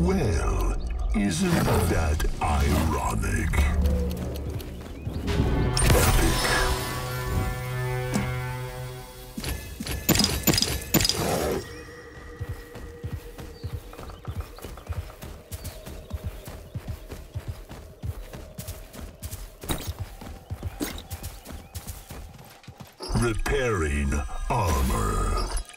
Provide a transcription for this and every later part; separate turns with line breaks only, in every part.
Well, isn't that ironic? Epic. Repairing armor.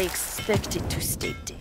I expected to stay dead.